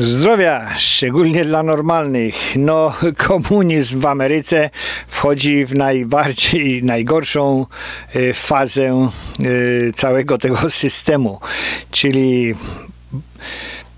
Zdrowia, szczególnie dla normalnych. No, komunizm w Ameryce wchodzi w najbardziej, najgorszą e, fazę e, całego tego systemu, czyli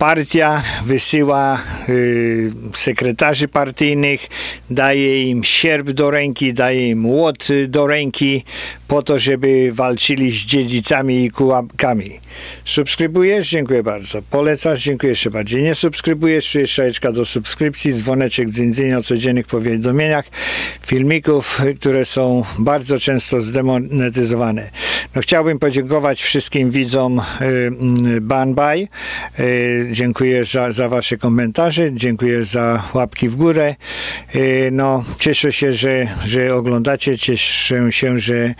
partia wysyła y, sekretarzy partyjnych, daje im sierp do ręki, daje im łot do ręki, po to, żeby walczyli z dziedzicami i kułapkami. Subskrybujesz? Dziękuję bardzo. Polecasz? Dziękuję jeszcze bardziej. Nie subskrybujesz? Tu jest do subskrypcji, dzwoneczek dzyndzyn o codziennych powiadomieniach, filmików, które są bardzo często zdemonetyzowane. No, chciałbym podziękować wszystkim widzom y, y, Banbaj. Y, dziękuję za, za wasze komentarze, dziękuję za łapki w górę. Y, no, cieszę się, że, że oglądacie, cieszę się, że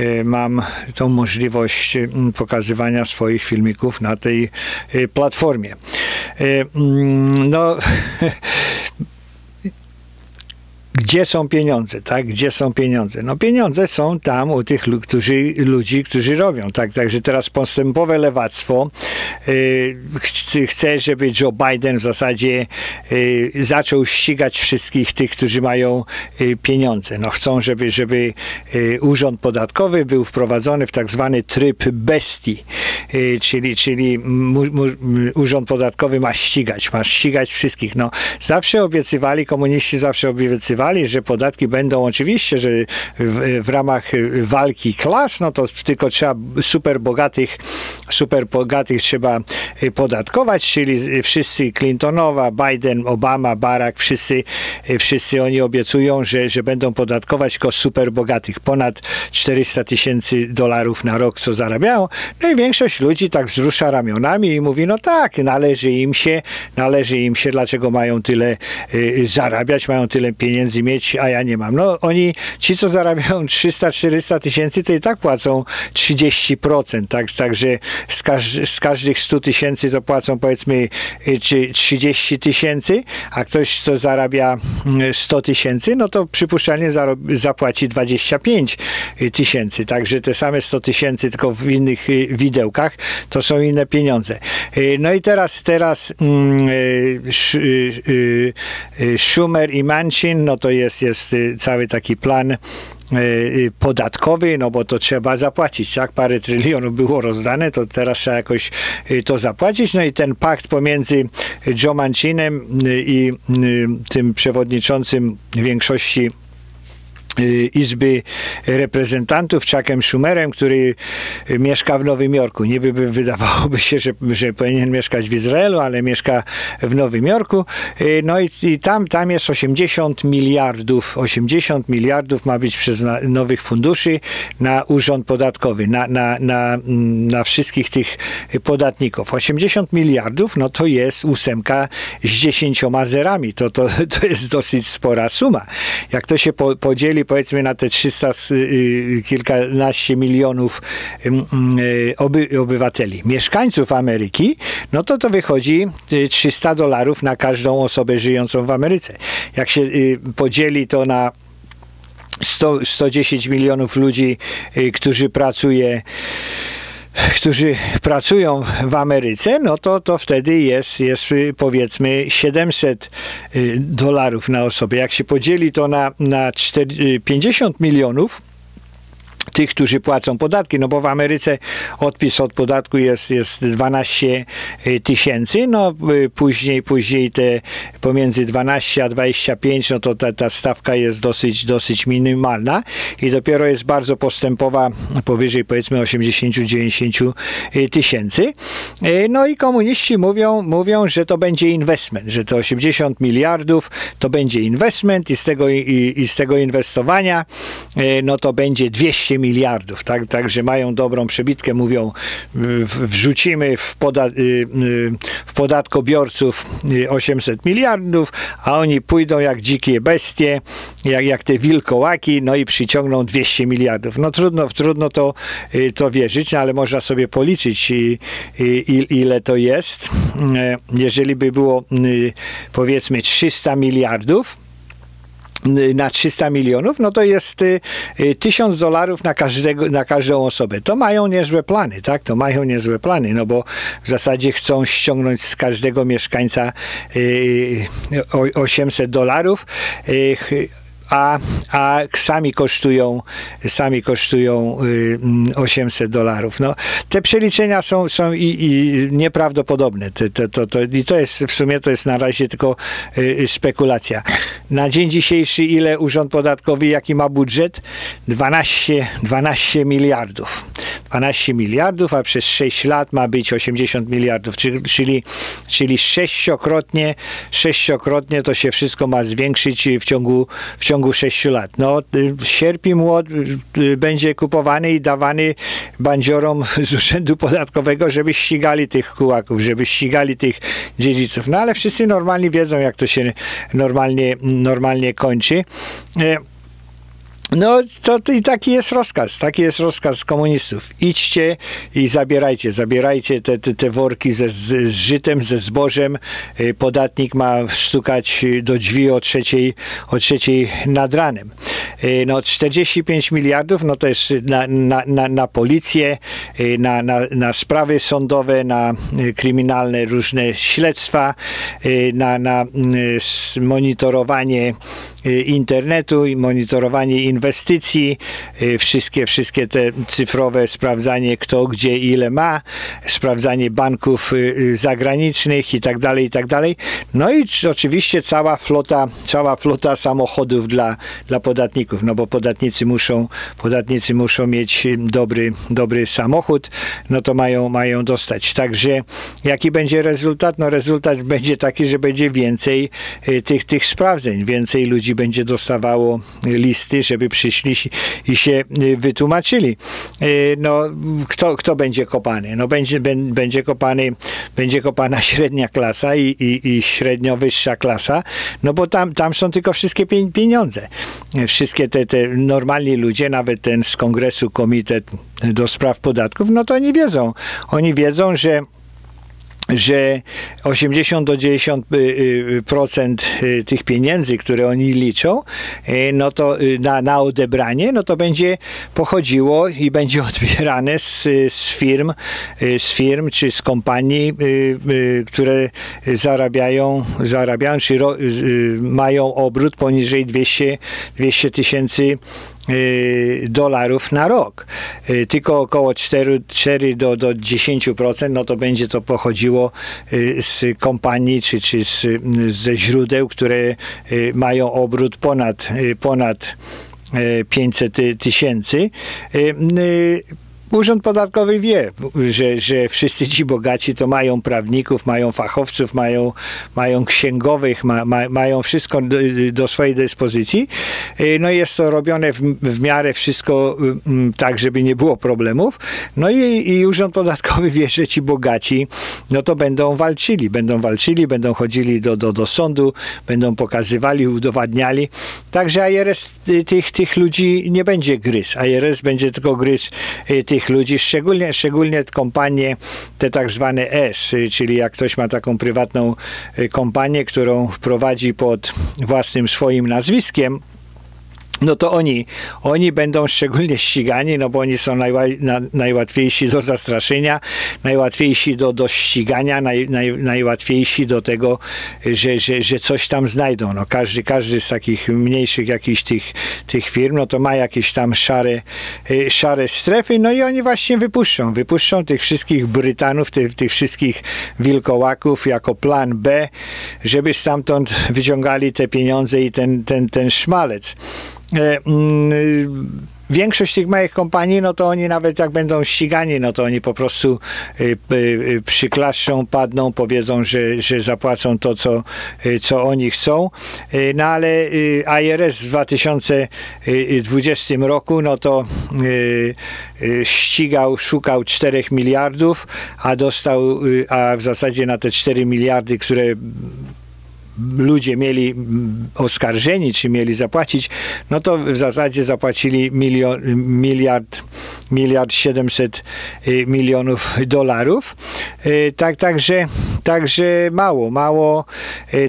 Y, mam tą możliwość y, pokazywania swoich filmików na tej platformie. Mm, no, gdzie są pieniądze, tak? Gdzie są pieniądze? No pieniądze są tam u tych którzy, ludzi, którzy robią, tak? Także teraz postępowe lewactwo yy, chce, żeby Joe Biden w zasadzie yy, zaczął ścigać wszystkich tych, którzy mają yy, pieniądze. No chcą, żeby, żeby y, urząd podatkowy był wprowadzony w tak zwany tryb bestii, y, czyli, czyli mu, mu, urząd podatkowy ma ścigać, ma ścigać wszystkich. No zawsze obiecywali, komuniści zawsze obiecywali, że podatki będą oczywiście, że w, w, ramach walki klas, no to tylko trzeba super bogatych, super bogatych trzeba podatkować, czyli wszyscy Clintonowa, Biden, Obama, Barack, wszyscy, wszyscy oni obiecują, że, że będą podatkować tylko super bogatych, ponad 400 tysięcy dolarów na rok, co zarabiają. No i większość ludzi tak wzrusza ramionami i mówi, no tak, należy im się, należy im się, dlaczego mają tyle y, zarabiać, mają tyle pieniędzy pieniędzy mieć, a ja nie mam. No oni, ci co zarabiają 300-400 tysięcy, to i tak płacą 30%, tak, także z, każ z każdych 100 tysięcy to płacą powiedzmy y, czy 30 tysięcy, a ktoś co zarabia 100 y, tysięcy, no to przypuszczalnie zapłaci 25 tysięcy, także te same 100 tysięcy tylko w innych y, widełkach, to są inne pieniądze. No i teraz, teraz mm, Schumer i Manchin, no to jest, jest y, cały taki plan y, y, podatkowy, no bo to trzeba zapłacić, tak? Parę trylionów było rozdane, to teraz trzeba jakoś to zapłacić. No i ten pakt pomiędzy Joe Mancinem i tym przewodniczącym większości Izby Reprezentantów, Chuckiem Schumerem, który mieszka w Nowym Jorku. Niby by wydawałoby się, że, że powinien mieszkać w Izraelu, ale mieszka w Nowym Jorku. Y, no i, i tam, tam jest 80 miliardów, 80 miliardów ma być przez na, nowych funduszy na urząd podatkowy, na, na, na, na wszystkich tych podatników. 80 miliardów, no to jest ósemka z dziesięcioma zerami. To, to, to jest dosyć spora suma. Jak to się po, podzieli powiedzmy na te 300 y, y, kilkanaście milionów y, oby, obywateli, mieszkańców Ameryki, no to to wychodzi 300 dolarów na każdą osobę żyjącą w Ameryce. Jak się podzieli to na 100, 110 milionów ludzi, którzy pracuje którzy pracują w Ameryce, no to, to wtedy jest, jest powiedzmy 700 y, dolarów na osobę. Jak się podzieli to na, na 4, 50 milionów, tych, którzy płacą podatki, no bo w Ameryce odpis od podatku jest, jest 12 y, tysięcy, no y, później, później te pomiędzy 12 a 25, no to ta, ta stawka jest dosyć, dosyć minimalna i dopiero jest bardzo postępowa powyżej powiedzmy 80-90 y, tysięcy. No i komuniści mówią, mówią, że to będzie investment, że to 80 miliardów to będzie investment i z tego, i, i z tego inwestowania no to będzie 200 miliardów, tak? Także mają dobrą przebitkę, mówią wrzucimy w, poda y, y, w podatkobiorców 800 y, miliardów, a oni pójdą jak dzikie bestie, jak, jak te wilkołaki, no i przyciągną 200 miliardów. No trudno, trudno to, to wierzyć, no ale można sobie policzyć ile to jest. Jeżeli by było powiedzmy 300 miliardów, na 300 milionów, no to jest y, 1000 dolarów na, każdego, na każdą osobę. To mają niezłe plany, tak? To mają niezłe plany, no bo w zasadzie chcą ściągnąć z każdego mieszkańca y, 800 dolarów. A, a sami kosztują, sami kosztują 800 y, dolarów. No, te przeliczenia są, są i, i nieprawdopodobne. To, to, to, to, I to jest w sumie to jest na razie tylko y, spekulacja. Na dzień dzisiejszy ile Urząd Podatkowy, jaki ma budżet? 12, 12 miliardów. 12 miliardów, a przez 6 lat ma być 80 miliardów, czyli, czyli sześciokrotnie, sześciokrotnie to się wszystko ma zwiększyć w ciągu, w ciągu 6 lat. No, sierpi młot y, będzie kupowany i dawany bandziorom z urzędu podatkowego, żeby ścigali tych kułaków, żeby ścigali tych dziedziców. No ale wszyscy normalnie wiedzą, jak to się normalnie, normalnie kończy. No to, to, i taki jest rozkaz, taki jest rozkaz komunistów. Idźcie i zabierajcie, zabierajcie te, te, te worki ze, z, z żytem, ze zbożem. Y, podatnik ma stukać do drzwi o trzeciej, o trzeciej nad ranem. Y, no 45 miliardów, no to jest na, na, na, na policję, y, na, na, na sprawy sądowe, na kryminalne różne śledztwa, na, na monitorowanie internetu i monitorowanie inwestycji, y, wszystkie, wszystkie te cyfrowe sprawdzanie kto, gdzie, ile ma, sprawdzanie banków y, y, zagranicznych i tak dalej, i tak dalej. No i oczywiście cała flota, cała flota samochodów dla, dla podatników, no bo podatnicy muszą, podatnicy muszą mieć dobry, dobry samochód, no to mają, mają dostać. Także jaki będzie rezultat? No rezultat będzie taki, że będzie więcej tych, tych sprawdzeń, więcej ludzi będzie dostawało listy, żeby przyszli i się y, wytłumaczyli. Y, no, kto, kto będzie kopany? No, będzie, będzie, kopany, będzie kopana średnia klasa i, i, i średnio wyższa klasa, no bo tam, tam są tylko wszystkie pieniądze. Wszystkie te, te normalni ludzie, nawet ten z kongresu komitet do spraw podatków, no to oni wiedzą. Oni wiedzą, że że 80 do 90 y, y, y, tych pieniędzy, które oni liczą, no to na, na odebranie, no to będzie pochodziło i będzie odbierane z, z firm, z firm czy z kompanii, które zarabiają, zarabiają czy mają obrót poniżej 200 tysięcy dolarów na rok. Y, tylko około 4, 4 do, do 10%, no to będzie to pochodziło y, z kompanii czy, czy z, ze źródeł, które mają obrót ponad, ponad 500 tysięcy. Urząd Podatkowy wie, że, że wszyscy ci bogaci to mają prawników, mają fachowców, mają, mają księgowych, ma, ma, mają wszystko do, do, swojej dyspozycji. Y, no jest to robione w, w miarę wszystko mm, tak, żeby nie było problemów. No i, i Urząd Podatkowy wie, że ci bogaci no to będą walczyli, będą walczyli, będą chodzili do, do, do sądu, będą pokazywali, udowadniali. Także IRS tych, tych ludzi nie będzie gryz. IRS będzie tylko gryz y, tych ludzi, szczególnie, szczególnie kompanie te tak zwane S, czyli jak ktoś ma taką prywatną y, kompanię, którą prowadzi pod własnym swoim nazwiskiem, no to oni, oni będą szczególnie ścigani, no bo oni są na, najłatwiejsi do zastraszenia, najłatwiejsi do, do ścigania, naj, naj, najłatwiejsi do tego, że, że, że coś tam znajdą. No każdy, każdy z takich mniejszych jakichś tych, tych firm, no to ma jakieś tam szare, y, szare strefy, no i oni właśnie wypuszczą, wypuszczą tych wszystkich Brytanów, tych, tych wszystkich wilkołaków jako plan B, żeby stamtąd wyciągali te pieniądze i ten, ten, ten szmalec. E, mm, większość tych małych kompanii, no to oni nawet jak będą ścigani, no to oni po prostu y, y, przyklaszczą, padną, powiedzą, że, że zapłacą to, co, y, co oni chcą. No ale IRS w 2020 roku, no to ścigał, szukał 4 miliardów, a dostał, a w zasadzie na te 4 miliardy, które ludzie mieli oskarżeni, czy mieli zapłacić, no to w zasadzie zapłacili milion, miliard, miliard 700 y, milionów dolarów. Y, tak, także Także mało, mało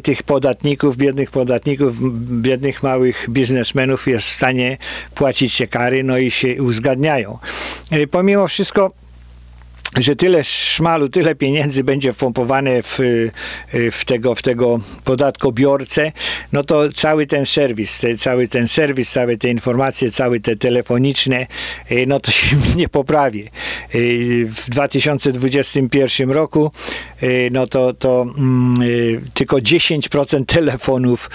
tych podatników, biednych podatników, biednych małych biznesmenów jest w stanie płacić te kary, no i się uzgadniają. Pomimo wszystko że tyle szmalu, tyle pieniędzy będzie wpompowane w, w, tego, w tego podatkobiorcę, no to cały ten serwis, te, cały ten serwis, całe te informacje, całe te telefoniczne, e, no to się nie poprawi. W 2021 roku no to, to mm, tylko 10% telefonów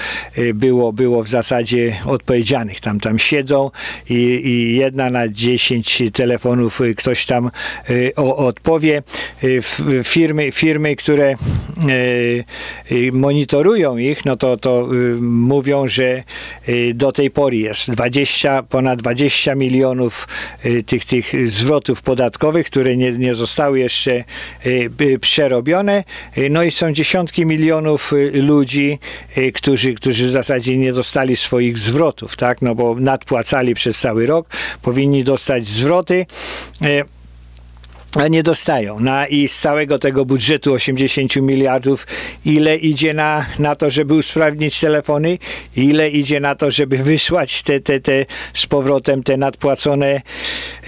było, było w zasadzie odpowiedzialnych. Tam, tam siedzą i, i jedna na 10 telefonów ktoś tam o, o odpowie. Y, firmy, firmy które y, y, monitorują ich, no to, to mówią, że do tej pory jest 20, ponad 20 milionów tych, tych zwrotów podatkowych, które nie, nie zostały jeszcze przerobione. No i są dziesiątki milionów ludzi, którzy, którzy w zasadzie nie dostali swoich zwrotów, tak? No bo nadpłacali przez cały rok, powinni dostać zwroty nie dostają. Na, I z całego tego budżetu 80 miliardów, ile idzie na, na to, żeby usprawnić telefony, ile idzie na to, żeby wysłać te, te, te z powrotem te nadpłacone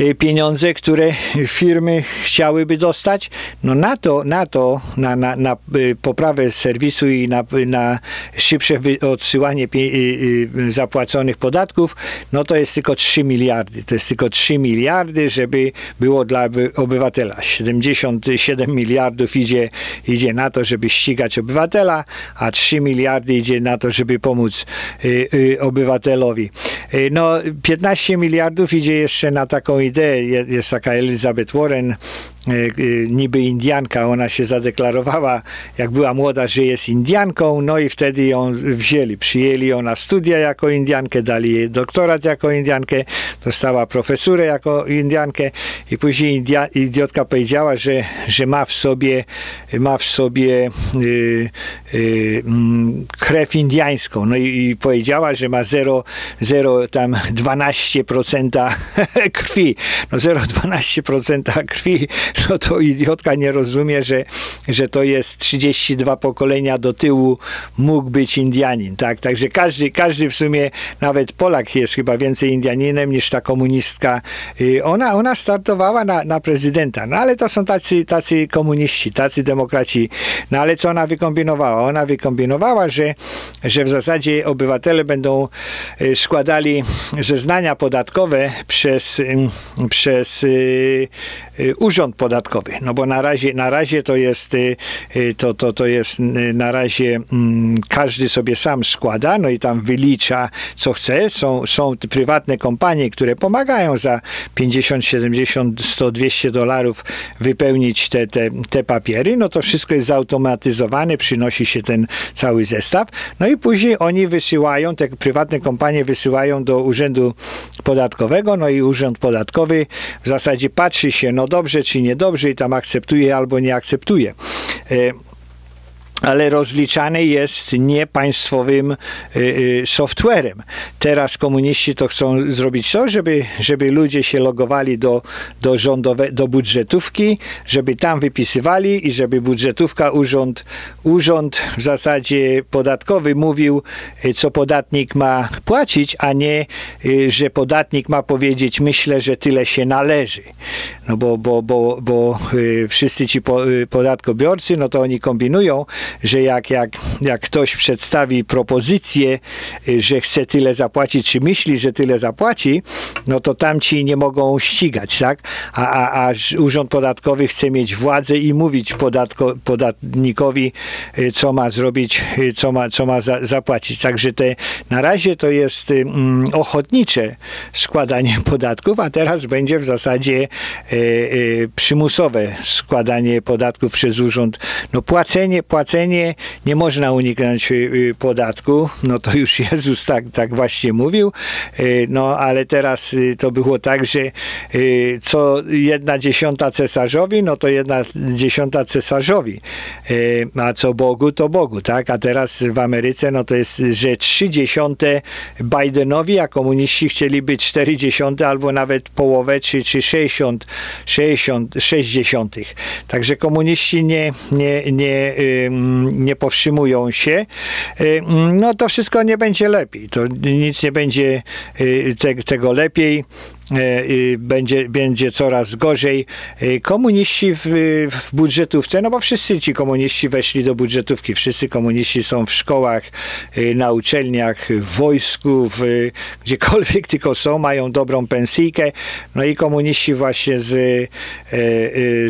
y, pieniądze, które firmy chciałyby dostać. No na to, na to, na, na, na y, poprawę serwisu i na, na szybsze odsyłanie y, zapłaconych podatków, no to jest tylko 3 miliardy. To jest tylko 3 miliardy, żeby było dla obywateli obywatela. 77 miliardów idzie, idzie na to, żeby ścigać obywatela, a 3 miliardy idzie na to, żeby pomóc y, y, obywatelowi. Y, no, 15 miliardów idzie jeszcze na taką ideę. Jest taka Elizabeth Warren, niby Indianka, ona się zadeklarowała, jak była młoda, że jest Indianką, no i wtedy ją wzięli, przyjęli ją na studia jako Indiankę, dali jej doktorat jako Indiankę, dostała profesurę jako Indiankę i później India, idiotka powiedziała, że, że ma w sobie ma w sobie y, y, krew indiańską, no i, i, powiedziała, że ma 0, 0 tam 12% krwi, no 0,12% krwi no to idiotka nie rozumie, że, że to jest 32 pokolenia do tyłu mógł być Indianin, tak? Także każdy, każdy w sumie, nawet Polak jest chyba więcej Indianinem niż ta komunistka. Y, ona, ona startowała na, na prezydenta, no ale to są tacy, tacy komuniści, tacy demokraci. No ale co ona wykombinowała? Ona wykombinowała, że, że w zasadzie obywatele będą y, składali zeznania podatkowe przez, y, przez urząd podatkowy. No bo na razie, na razie to jest y, y, to, to, to jest y, na razie mm, każdy sobie sam składa, no i tam wylicza co chce. Są, są prywatne kompanie, które pomagają za 50, 70, 100, 200 dolarów wypełnić te, te, te papiery. No to wszystko jest zautomatyzowane, przynosi się ten cały zestaw. No i później oni wysyłają, te prywatne kompanie wysyłają do urzędu podatkowego, no i urząd podatkowy w zasadzie patrzy się, no dobrze czy niedobrze i tam akceptuje albo nie akceptuje. Ale rozliczany jest niepaństwowym y, y, softwarem. Teraz komuniści to chcą zrobić to, żeby, żeby ludzie się logowali do, do, rządowe, do budżetówki, żeby tam wypisywali i żeby budżetówka, urząd, urząd w zasadzie podatkowy mówił, y, co podatnik ma płacić, a nie, że podatnik ma powiedzieć, myślę, że tyle się należy. No bo, bo, bo, bo wszyscy ci podatkobiorcy, no to oni kombinują, że jak, jak, jak ktoś przedstawi propozycję, y, że chce tyle zapłacić, czy myśli, że tyle zapłaci, no to tamci nie mogą ścigać, tak? A, a, a Urząd Podatkowy chce mieć władzę i mówić podatko, podatnikowi, y, co ma zrobić, y, co ma, co ma za, zapłacić. Także te, na razie to jest mm, ochotnicze składanie podatków, a teraz będzie w zasadzie e, e, przymusowe składanie podatków przez urząd. No płacenie, płacenie nie można uniknąć podatku, no to już Jezus tak, tak właśnie mówił, no ale teraz to było tak, że co jedna dziesiąta cesarzowi, no to jedna dziesiąta cesarzowi, a co Bogu, to Bogu, tak, a teraz w Ameryce, no to jest, że trzy dziesiąte Bidenowi, a komuniści chcieliby cztery dziesiąte albo nawet połowę, czy, czy 60, 60, 60. Także komuniści nie, nie, nie, nie powstrzymują się. No to wszystko nie będzie lepiej. To nic nie będzie y, te, tego lepiej. E, będzie, będzie coraz gorzej. E, komuniści w, w budżetówce, no bo wszyscy ci komuniści weszli do budżetówki, wszyscy komuniści są w szkołach, e, na uczelniach, w wojsku, w, gdziekolwiek tylko są, mają dobrą pensijkę, no i komuniści właśnie z,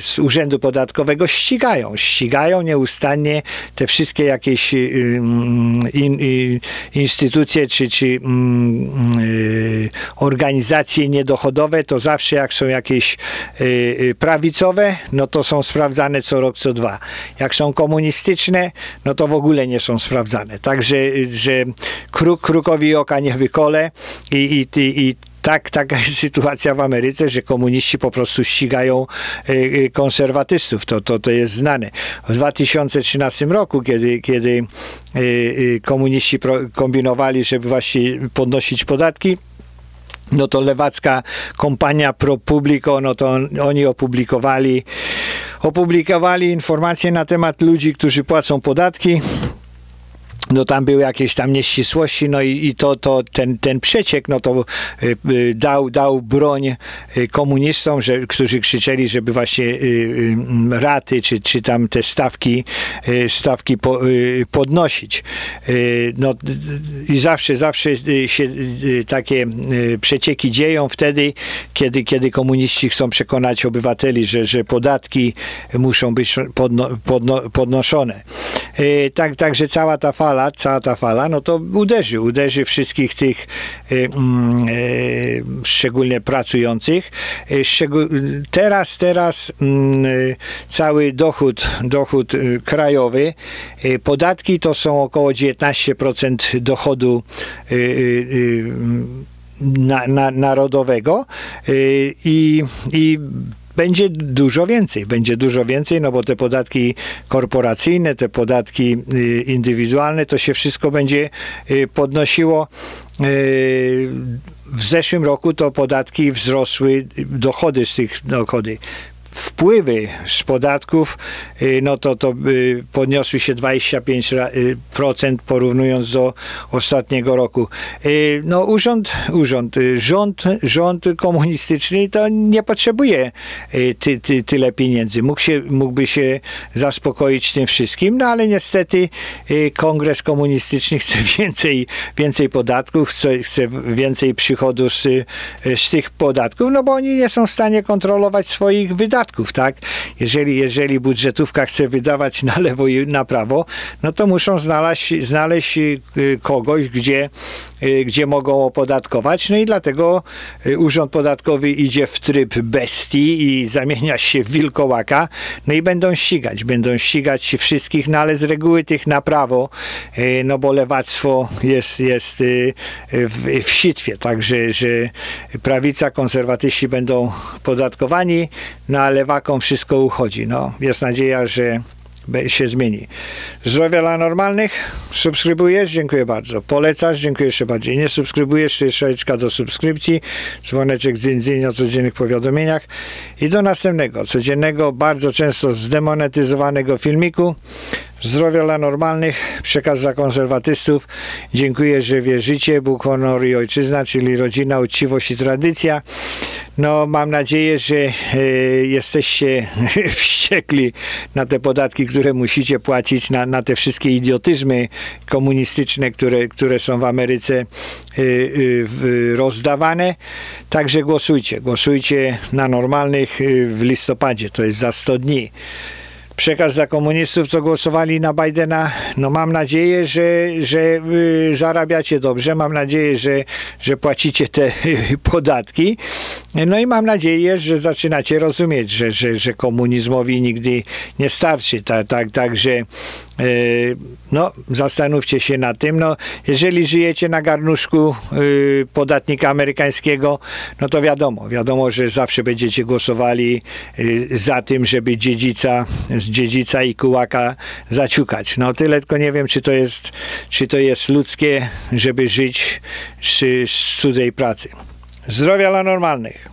z Urzędu Podatkowego ścigają, ścigają nieustannie te wszystkie jakieś in, in, instytucje czy, czy organizacje nie dochodowe, to zawsze jak są jakieś y, y, prawicowe, no to są sprawdzane co rok, co dwa. Jak są komunistyczne, no to w ogóle nie są sprawdzane. Także, y, że kruk krukowi oka nie wykole i, i, i tak, taka jest sytuacja w Ameryce, że komuniści po prostu ścigają konserwatystów. To, to, to jest znane. W 2013 roku, kiedy, kiedy komuniści kombinowali, żeby właśnie podnosić podatki, no to lewacka kompania ProPublico, no to on, oni opublikowali opublikowali informacje na temat ludzi, którzy płacą podatki no tam były jakieś tam nieścisłości, no i, i to, to ten, ten przeciek, no to y, y, dał, dał broń y, komunistom, że, którzy krzyczeli, żeby właśnie y, y, raty, czy, czy tam te stawki, y, stawki po, podnosić. no i zawsze, zawsze się takie przecieki dzieją wtedy, kiedy, kiedy komuniści chcą przekonać obywateli, że, że podatki muszą być podno, podno, podnoszone. tak, także cała ta fala fala, cała ta fala, no to uderzy, uderzy wszystkich tych y, y, szczególnie pracujących. Y, teraz, teraz mm, cały dochód, dochód krajowy, podatki to są około 19% dochodu na, na, narodowego i, i będzie dużo więcej, będzie dużo więcej, no bo te podatki korporacyjne, te podatki y, indywidualne, to się wszystko będzie y, podnosiło. Y, w zeszłym roku to podatki wzrosły, dochody z tych dochody wpływy z podatków, y, no to, to y, podniosły się 25% y, porównując do ostatniego roku. No urząd, urząd, rząd, rząd komunistyczny to nie potrzebuje ty, ty, tyle pieniędzy. Mógł się, mógłby się zaspokoić tym wszystkim, no ale niestety kongres komunistyczny chce więcej, więcej podatków, chce, chce więcej przychodów z, z tych podatków, no bo oni nie są w stanie kontrolować swoich wydatków tak? Jeżeli, jeżeli budżetówka chce wydawać na lewo i na prawo, no to muszą znaleźć, znaleźć y, kogoś, gdzie gdzie mogą opodatkować. No i dlatego y, Urząd Podatkowy idzie w tryb bestii i zamienia się w wilkołaka. No i będą ścigać, będą ścigać wszystkich, no ale z reguły tych na prawo, y, no bo lewactwo jest, jest w, w sitwie, także że prawica, konserwatyści będą podatkowani, no a lewakom wszystko uchodzi. No, jest nadzieja, że się zmieni. Zdrowia dla normalnych? Subskrybujesz? Dziękuję bardzo. Polecasz? Dziękuję jeszcze bardziej. Nie subskrybujesz? To jest do subskrypcji. Dzwoneczek dzyn, o codziennych powiadomieniach. I do następnego, codziennego, bardzo często zdemonetyzowanego filmiku. Zdrowia dla normalnych, przekaz dla konserwatystów. Dziękuję, że wierzycie. Bóg, honor i ojczyzna, czyli rodzina, uczciwość i tradycja. No, mam nadzieję, że e, jesteście wściekli na te podatki, które musicie płacić, na, na te wszystkie idiotyzmy komunistyczne, które, które są w Ameryce e, e, rozdawane. Także głosujcie. Głosujcie na normalnych w listopadzie, to jest za 100 dni przekaz za komunistów, co głosowali na Bidena. No mam nadzieję, że, że y, zarabiacie dobrze, mam nadzieję, że, że płacicie te podatki. No i mam nadzieję, że zaczynacie rozumieć, że, że, że komunizmowi nigdy nie starczy. Tak, tak, tak że no, zastanówcie się nad tym. No, jeżeli żyjecie na garnuszku podatnika amerykańskiego, no to wiadomo, wiadomo, że zawsze będziecie głosowali za tym, żeby dziedzica, z dziedzica i kułaka zaciukać. No tyle, tylko nie wiem, czy to jest, czy to jest ludzkie, żeby żyć z, z cudzej pracy. Zdrowia dla normalnych.